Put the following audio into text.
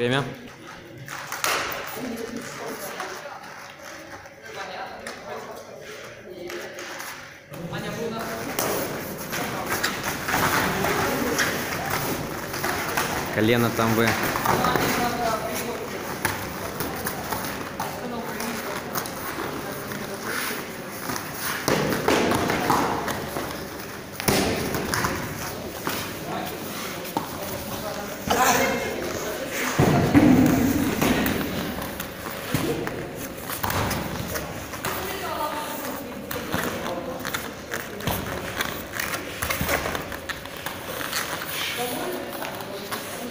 Время. Колено там вы